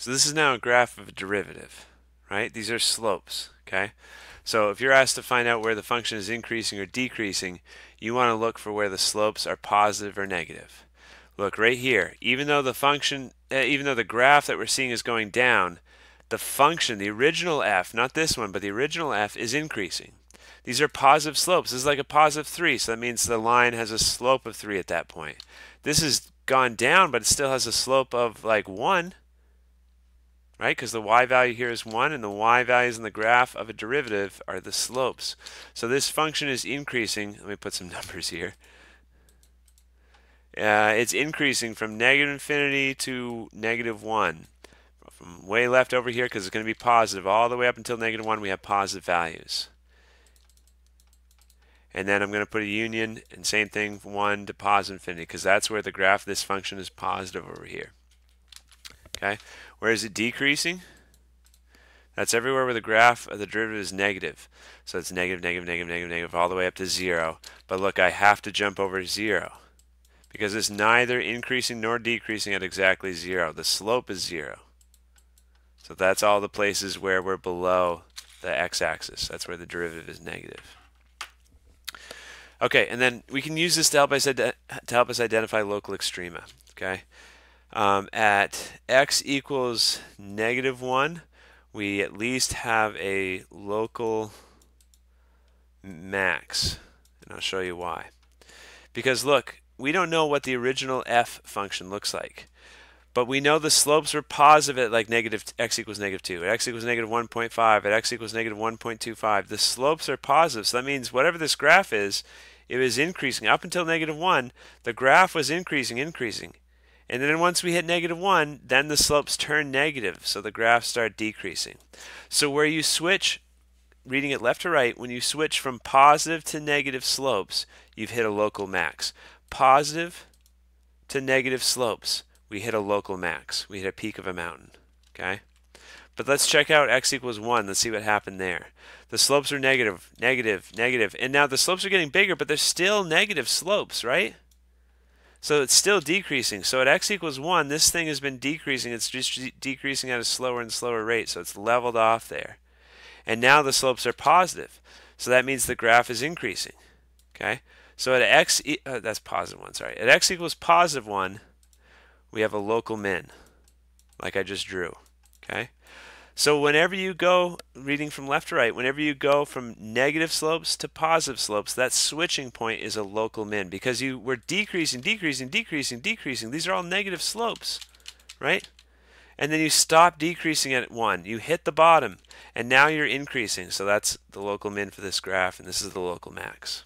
So this is now a graph of a derivative, right? These are slopes, okay? So if you're asked to find out where the function is increasing or decreasing, you want to look for where the slopes are positive or negative. Look right here, even though the function, uh, even though the graph that we're seeing is going down, the function, the original f, not this one, but the original f is increasing. These are positive slopes. This is like a positive 3, so that means the line has a slope of 3 at that point. This has gone down, but it still has a slope of like 1 right? Because the y value here is 1 and the y values in the graph of a derivative are the slopes. So this function is increasing. Let me put some numbers here. Uh, it's increasing from negative infinity to negative 1. From way left over here because it's going to be positive all the way up until negative 1 we have positive values. And then I'm going to put a union and same thing 1 to positive infinity because that's where the graph of this function is positive over here. Okay, where is it decreasing? That's everywhere where the graph of the derivative is negative. So it's negative, negative, negative, negative, negative, all the way up to zero. But look, I have to jump over zero because it's neither increasing nor decreasing at exactly zero. The slope is zero. So that's all the places where we're below the x-axis. That's where the derivative is negative. Okay, and then we can use this to help us, to help us identify local extrema. Okay, um, at x equals negative 1, we at least have a local max. And I'll show you why. Because look, we don't know what the original f function looks like. But we know the slopes are positive at like negative x equals negative 2, at x equals negative 1.5, at x equals negative 1.25. The slopes are positive, so that means whatever this graph is, it was increasing. Up until negative 1, the graph was increasing, increasing. And then once we hit negative 1, then the slopes turn negative, so the graphs start decreasing. So where you switch, reading it left to right, when you switch from positive to negative slopes, you've hit a local max. Positive to negative slopes, we hit a local max. We hit a peak of a mountain, okay? But let's check out x equals 1. Let's see what happened there. The slopes are negative, negative, negative. And now the slopes are getting bigger, but they're still negative slopes, right? So it's still decreasing. So at x equals 1, this thing has been decreasing. It's just decreasing at a slower and slower rate. So it's leveled off there. And now the slopes are positive. So that means the graph is increasing. Okay? So at x, e uh, that's positive 1, sorry. At x equals positive 1, we have a local min, like I just drew. Okay? So whenever you go, reading from left to right, whenever you go from negative slopes to positive slopes, that switching point is a local min because you were decreasing, decreasing, decreasing, decreasing. These are all negative slopes, right? And then you stop decreasing at 1. You hit the bottom, and now you're increasing. So that's the local min for this graph, and this is the local max.